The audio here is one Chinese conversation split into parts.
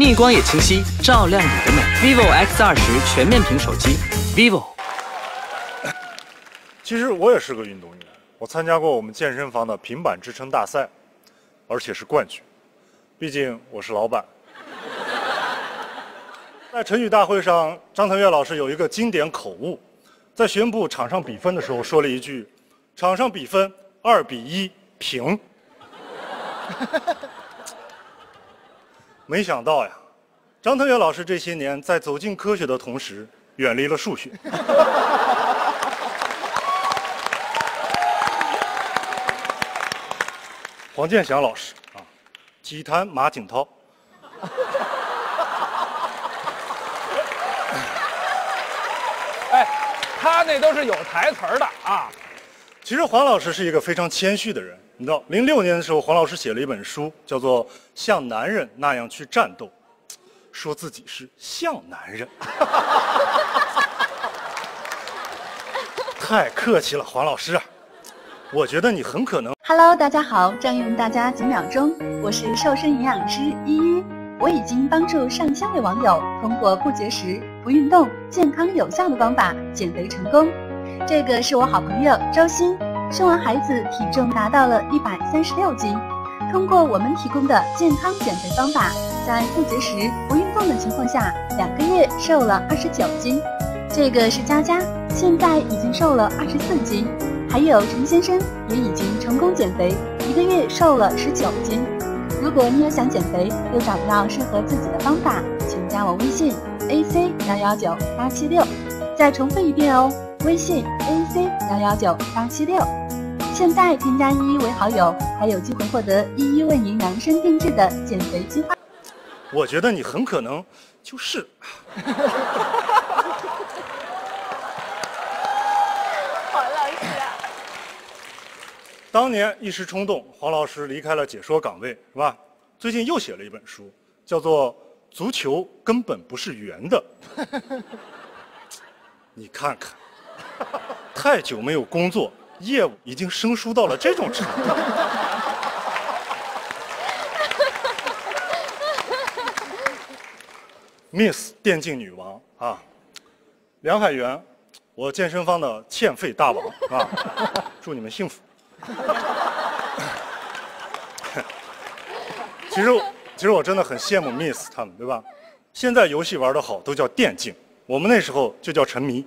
逆光也清晰，照亮你的美。vivo X 二十全面屏手机，vivo。其实我也是个运动员，我参加过我们健身房的平板支撑大赛，而且是冠军。毕竟我是老板。在成语大会上，张腾岳老师有一个经典口误，在宣布场上比分的时候说了一句：“场上比分二比一平。” 没想到呀，张腾岳老师这些年在走进科学的同时，远离了数学。黄健翔老师啊，体坛马景涛。哎，他那都是有台词儿的啊。其实黄老师是一个非常谦虚的人，你知道，零六年的时候，黄老师写了一本书，叫做《像男人那样去战斗》，说自己是像男人。太客气了，黄老师啊，我觉得你很可能。Hello，大家好，占用大家几秒钟，我是瘦身营养师依依，我已经帮助上千位网友通过不节食、不运动、健康有效的方法减肥成功。这个是我好朋友周鑫，生完孩子体重达到了一百三十六斤，通过我们提供的健康减肥方法，在不节食、不运动的情况下，两个月瘦了二十九斤。这个是佳佳，现在已经瘦了二十四斤。还有陈先生也已经成功减肥，一个月瘦了十九斤。如果你也想减肥，又找不到适合自己的方法，请加我微信 a c 幺幺九八七六。再重复一遍哦，微信 a c 幺幺九八七六。现在添加依依为好友，还有机会获得依依为您量身定制的减肥计划。我觉得你很可能就是。黄老师，当年一时冲动，黄老师离开了解说岗位，是吧？最近又写了一本书，叫做《足球根本不是圆的》。你看看，太久没有工作，业务已经生疏到了这种程度。Miss 电竞女王啊，梁海源，我健身房的欠费大王啊，祝你们幸福。其实，其实我真的很羡慕 Miss 他们，对吧？现在游戏玩得好都叫电竞，我们那时候就叫沉迷。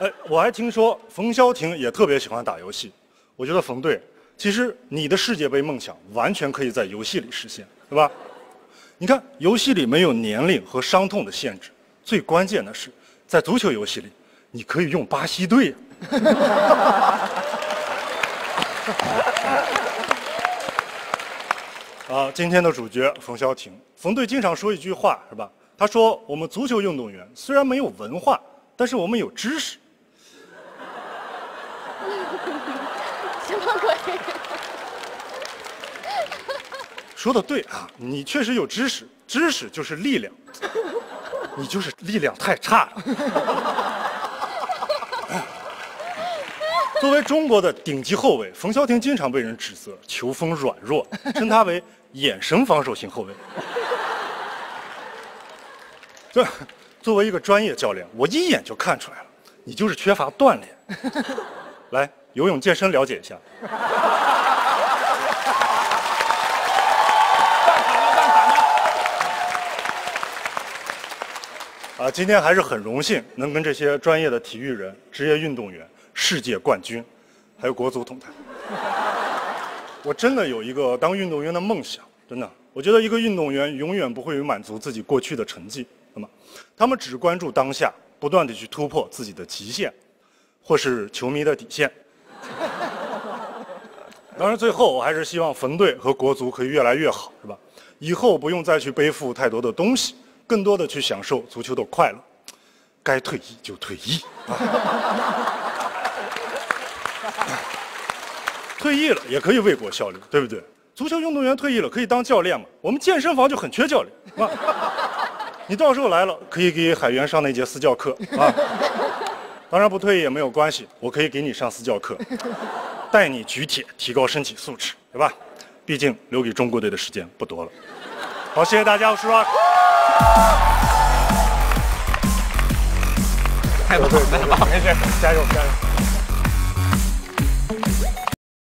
哎，我还听说冯潇霆也特别喜欢打游戏。我觉得冯队，其实你的世界杯梦想完全可以在游戏里实现，对吧？你看，游戏里没有年龄和伤痛的限制，最关键的是，在足球游戏里，你可以用巴西队。啊，今天的主角冯潇霆，冯队经常说一句话，是吧？他说：“我们足球运动员虽然没有文化，但是我们有知识。什么鬼？”说的对啊，你确实有知识，知识就是力量，你就是力量太差了。作为中国的顶级后卫，冯潇霆经常被人指责球风软弱，称他为眼神防守型后卫。对作为一个专业教练，我一眼就看出来了，你就是缺乏锻炼。来，游泳健身了解一下。办卡了，办卡了。啊，今天还是很荣幸能跟这些专业的体育人、职业运动员、世界冠军，还有国足同台。我真的有一个当运动员的梦想，真的。我觉得一个运动员永远不会满足自己过去的成绩，那么他们只关注当下，不断的去突破自己的极限，或是球迷的底线。当然，最后我还是希望冯队和国足可以越来越好，是吧？以后不用再去背负太多的东西，更多的去享受足球的快乐。该退役就退役，啊、退役了也可以为国效力，对不对？足球运动员退役了可以当教练嘛？我们健身房就很缺教练，啊，你到时候来了可以给海源上那节私教课啊。当然不退役也没有关系，我可以给你上私教课，带你举铁，提高身体素质，对吧？毕竟留给中国队的时间不多了。好，谢谢大家，我是 Rock。太棒了，太棒了，没事。加油加油！